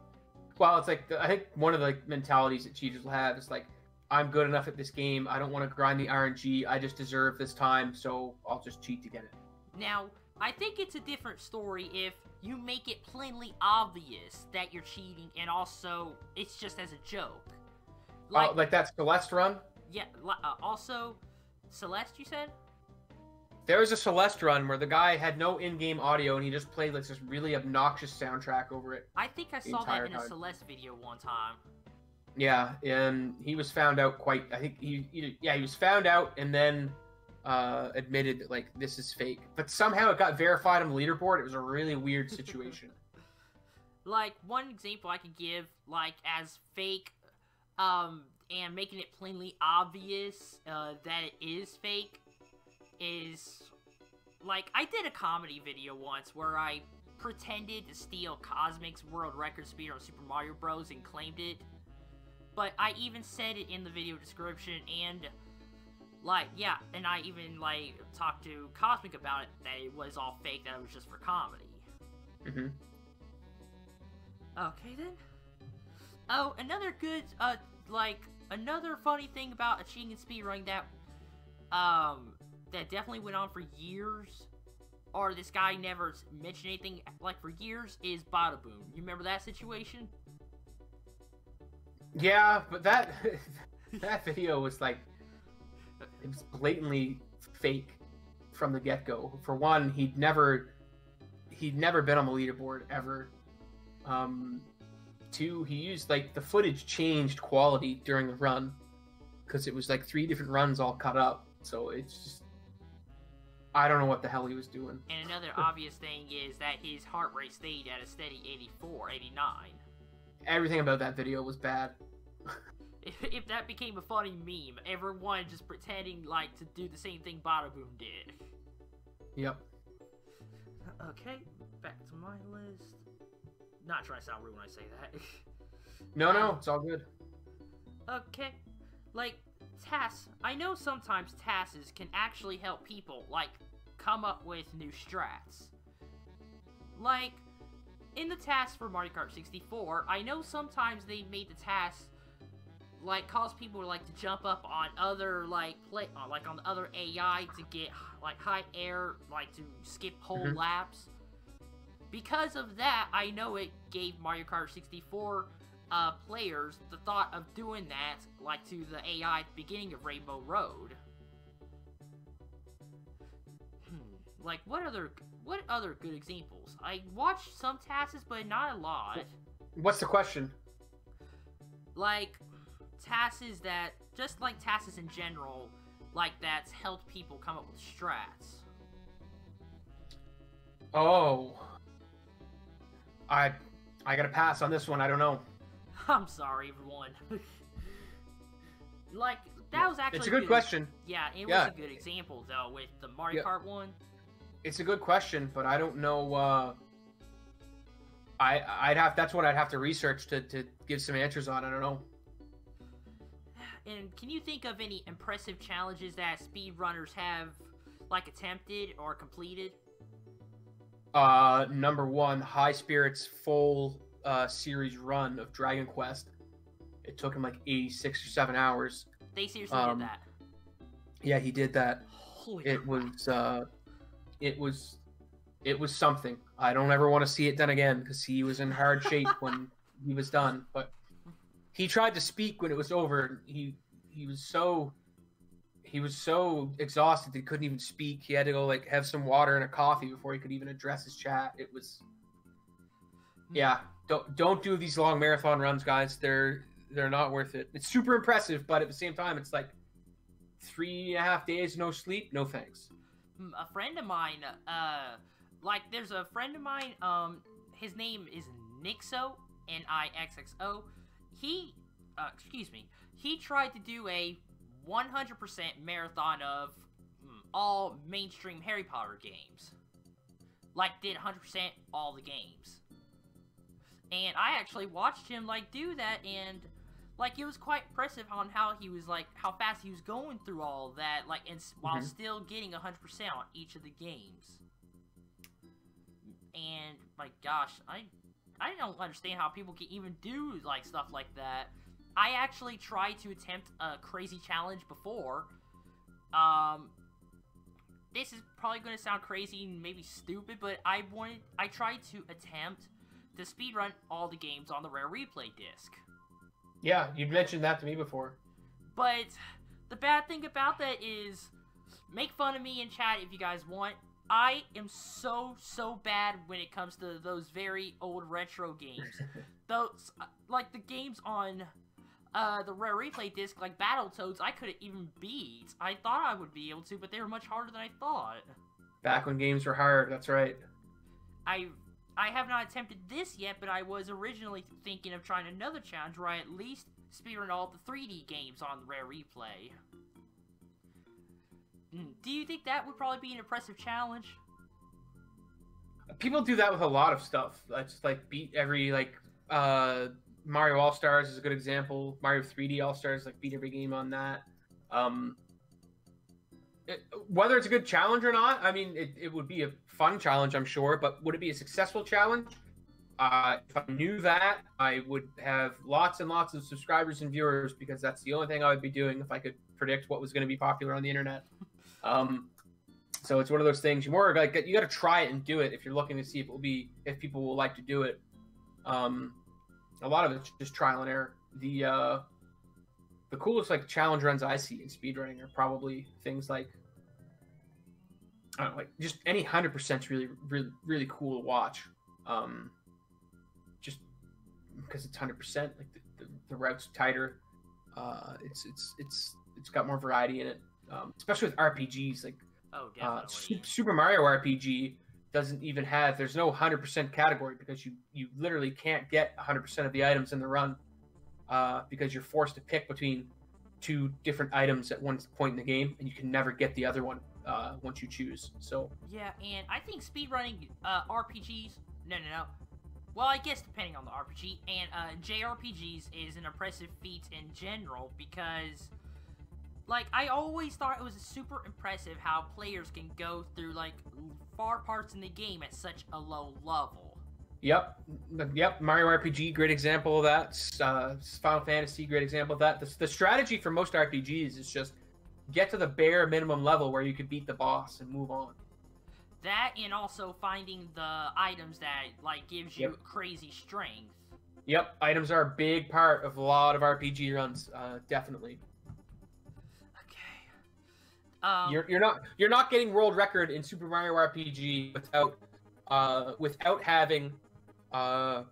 B: Well, it's like I think one of the mentalities that cheaters will have is like, I'm good enough at this game. I don't want to grind the RNG. I just deserve this time, so I'll just cheat to get it.
A: Now, I think it's a different story if you make it plainly obvious that you're cheating, and also it's just as a joke.
B: Like, like that Celeste run.
A: Yeah. Uh, also, Celeste, you said.
B: There was a Celeste run where the guy had no in-game audio and he just played like this really obnoxious soundtrack over it.
A: I think I saw that in a Celeste video one time.
B: Yeah, and he was found out quite. I think he, he yeah, he was found out and then uh, admitted that like this is fake. But somehow it got verified on the leaderboard. It was a really weird situation.
A: like one example I could give, like as fake, um, and making it plainly obvious uh, that it is fake is like I did a comedy video once where I pretended to steal Kosmic's world record speed on Super Mario Bros. and claimed it. But I even said it in the video description and like yeah, and I even like talked to Cosmic about it that it was all fake, that it was just for comedy.
B: Mm-hmm.
A: Okay then. Oh, another good uh like another funny thing about achieving speedrunning that um that definitely went on for years, or this guy never mentioned anything like for years, is Bada Boom. You remember that situation?
B: Yeah, but that that video was like it was blatantly fake from the get go. For one, he'd never he'd never been on the leaderboard ever. Um, two, he used like the footage changed quality during the run because it was like three different runs all cut up. So it's just I don't know what the hell he was doing.
A: And another obvious thing is that his heart rate stayed at a steady 84, 89.
B: Everything about that video was bad.
A: if, if that became a funny meme, everyone just pretending like to do the same thing Bada Boom did.
B: Yep.
A: Okay, back to my list. Not trying to sound rude when I say that.
B: no, no, um, it's all good.
A: Okay, like TASes. I know sometimes TASes can actually help people, like come up with new strats. Like, in the TAS for Mario Kart 64, I know sometimes they made the TAS like cause people to like to jump up on other like play uh, like on the other AI to get like high air like to skip whole mm-hmm. laps. Because of that, I know it gave Mario Kart 64 uh, players the thought of doing that like to the AI at the beginning of Rainbow Road. Like, what other what other good examples? I watched some TASes, but not a lot.
B: What's the question?
A: Like, TASes that, just like TASes in general, like that's helped people come up with strats.
B: Oh. I I gotta pass on this one, I don't know.
A: I'm sorry, everyone. like, that was actually
B: It's a good, good question.
A: Yeah, it yeah. was a good example, though, with the Mario yeah. Kart one
B: it's a good question, but I don't know. Uh, I I'd have that's what I'd have to research to to give some answers on. I don't know.
A: And can you think of any impressive challenges that speedrunners have like attempted or completed?
B: Uh, number one, High Spirit's full uh, series run of Dragon Quest. It took him like eighty six or seven hours.
A: They seriously um, did that.
B: Yeah, he did that. Holy it crap. was uh, it was it was something. I don't ever want to see it done again because he was in hard shape when he was done. But he tried to speak when it was over. He he was so he was so exhausted that he couldn't even speak. He had to go like have some water and a coffee before he could even address his chat. It was yeah. Don't don't do these long marathon runs, guys. They're they're not worth it. It's super impressive, but at the same time, it's like three and a half days no sleep. No thanks
A: a friend of mine, uh, like there's a friend of mine, um, his name is Nixxo, N-I-X-X-O. He, uh, excuse me, he tried to do a 100% marathon of mm, all mainstream Harry Potter games. Like, did 100% all the games. And I actually watched him, like, do that, and like it was quite impressive on how he was like how fast he was going through all that like and while mm-hmm. still getting 100% on each of the games and my gosh i i don't understand how people can even do like stuff like that i actually tried to attempt a crazy challenge before um this is probably going to sound crazy and maybe stupid, but I wanted, I tried to attempt to speedrun all the games on the Rare Replay disc.
B: Yeah, you mentioned that to me before.
A: But the bad thing about that is, make fun of me in chat if you guys want. I am so so bad when it comes to those very old retro games. those uh, like the games on uh, the rare replay disc, like Battletoads, I couldn't even beat. I thought I would be able to, but they were much harder than I thought.
B: Back when games were hard, that's right.
A: I I have not attempted this yet, but I was originally thinking of trying another challenge where I at least speedrun all the 3D games on rare replay. Hmm, do you think that would probably be an impressive challenge?
B: People do that with a lot of stuff. Just like beat every like uh Mario All Stars is a good example. Mario 3D All Stars like beat every game on that. Um, it, whether it's a good challenge or not, I mean, it, it would be a fun challenge, I'm sure. But would it be a successful challenge? Uh, if I knew that, I would have lots and lots of subscribers and viewers because that's the only thing I would be doing if I could predict what was going to be popular on the internet. Um, so it's one of those things. You more like you got to try it and do it if you're looking to see if it will be if people will like to do it. Um, a lot of it's just trial and error. The uh, the coolest like challenge runs I see in speedrunning are probably things like I don't know, like just any hundred percent really really really cool to watch. Um, just because it's hundred percent, like the, the, the routes tighter. Uh, it's it's it's it's got more variety in it, um, especially with RPGs. Like
A: oh,
B: uh. Super Mario RPG doesn't even have there's no 100% category because you you literally can't get 100% of the items in the run uh, because you're forced to pick between two different items at one point in the game and you can never get the other one uh, once you choose so
A: yeah, and I think speedrunning uh, RPGs. No, no, no. Well, I guess depending on the RPG and uh, JRPGs is an impressive feat in general because like I always thought it was super impressive how players can go through like far parts in the game at such a low level.
B: yep yep mario rpg great example of that uh, final fantasy great example of that the, the strategy for most rpgs is just get to the bare minimum level where you can beat the boss and move on
A: That and also finding the items that like gives you
B: Yep.
A: crazy strength.
B: Yep, items are a big part of a lot of RPG runs. Uh, definitely.
A: Um,
B: you're you're not you're not getting world record in Super Mario RPG without uh, without having uh,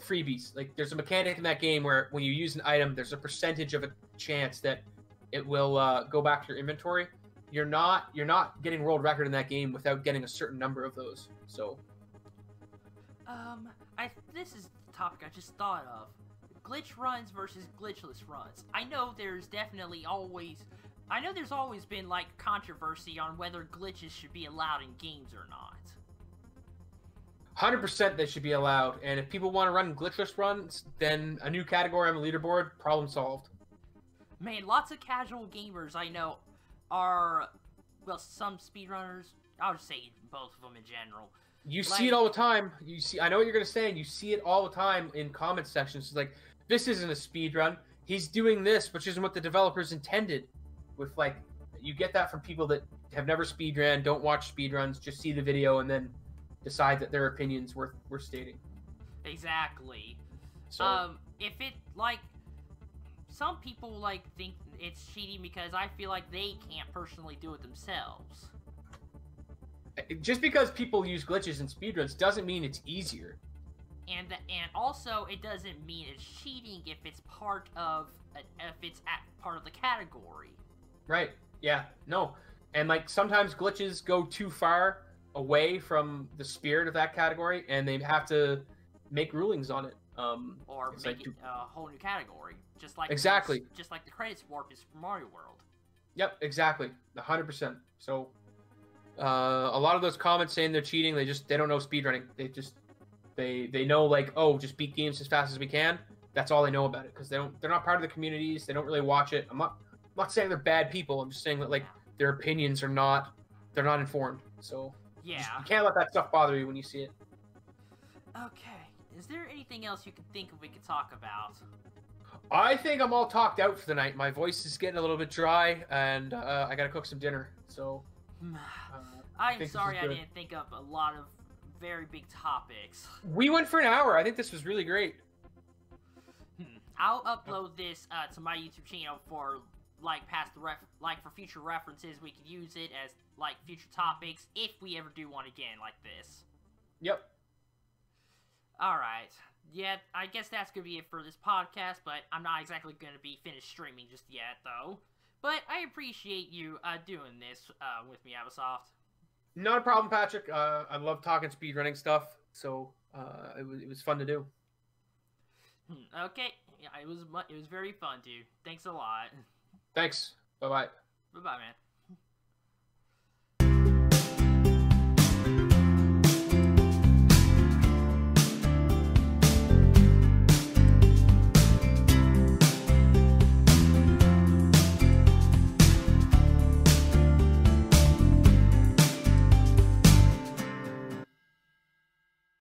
B: freebies. Like there's a mechanic in that game where when you use an item, there's a percentage of a chance that it will uh, go back to your inventory. You're not you're not getting world record in that game without getting a certain number of those. So
A: Um, I this is the topic I just thought of. Glitch runs versus glitchless runs. I know there's definitely always I know there's always been like controversy on whether glitches should be allowed in games or not.
B: Hundred percent, they should be allowed. And if people want to run glitchless runs, then a new category on the leaderboard, problem solved.
A: Man, lots of casual gamers I know are well, some speedrunners, I'll just say both of them in general.
B: You
A: Like-
B: see it all the time. You see, I know what you're gonna say, and you see it all the time in comment sections. It's like, this isn't a speed run. He's doing this, which isn't what the developers intended. With like, you get that from people that have never speed ran, don't watch speed runs, just see the video and then decide that their opinions worth worth stating.
A: Exactly.
B: So
A: Um, if it like some people like think it's cheating because I feel like they can't personally do it themselves.
B: just because people use glitches in speedruns doesn't mean it's easier.
A: And the, and also it doesn't mean it's cheating if it's part of if it's at part of the category.
B: Right. Yeah. No. And like sometimes glitches go too far away from the spirit of that category, and they have to make rulings on it. Um,
A: Or make
B: like
A: it a whole new category, just like
B: Exactly.
A: just like the credits warp is for Mario World.
B: yep. Exactly. hundred percent. So, uh, a lot of those comments saying they're cheating, they just they don't know speedrunning. They just they they know like oh just beat games as fast as we can. That's all they know about it because they don't they're not part of the communities. They don't really watch it. I'm not I'm not saying they're bad people. I'm just saying that like their opinions are not they're not informed. So
A: Yeah.
B: Just- you can't let that stuff bother you when you see it.
A: Okay. Is there anything else you can think of we could talk about?
B: I think I'm all talked out for the night. My voice is getting a little bit dry, and uh, I gotta cook some dinner. So Uh,
A: I'm sorry I didn't think of a lot of very big topics.
B: we went for an hour. I think this was really great.
A: Hmm. I'll upload this uh, to my YouTube channel for like past the ref like for future references. We could use it as like future topics if we ever do one again like this.
B: Yep.
A: All right. Yeah, I guess that's gonna be it for this podcast. But I'm not exactly gonna be finished streaming just yet, though. But I appreciate you uh, doing this uh, with me, Abyssoft.
B: Not a problem, Patrick. Uh, I love talking speedrunning stuff, so uh, it was it was fun to do.
A: Hmm, Okay, yeah, it was mu- it was very fun, dude. Thanks a lot.
B: Thanks. Bye bye.
A: Bye bye, man.